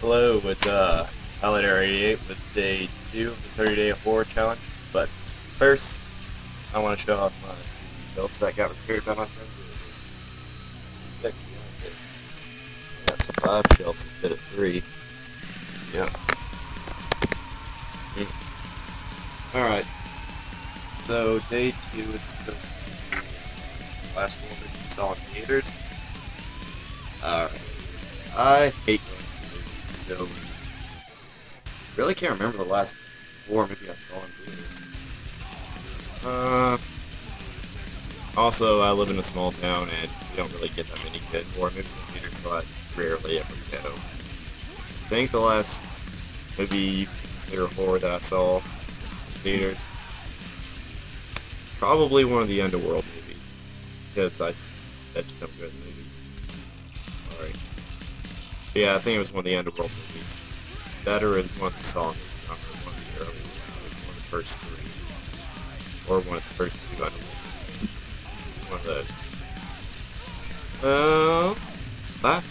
Hello, it's uh, Alligator 88 with day two of the 30 day horror challenge. But first, I want to show off my shelves that got repaired by my friend. Six, yeah, I got five shelves instead of three. Yep. Mm. Alright. So, day two is supposed to be the last one that you saw in theaters. Alright. I hate going to so really can't remember the last horror maybe I saw in theaters. Uh, also, I live in a small town and we don't really get that many good horror movies in theaters, so I rarely ever go. I think the last movie theater horror that I saw in theaters probably one of the Underworld movies because I that's just no good movies. Sorry. Yeah, I think it was one of the Underworld movies. Or is one of the Saws one of the early one of the first three. Or one of the first two Underworld movies. One of those. Uh, bye.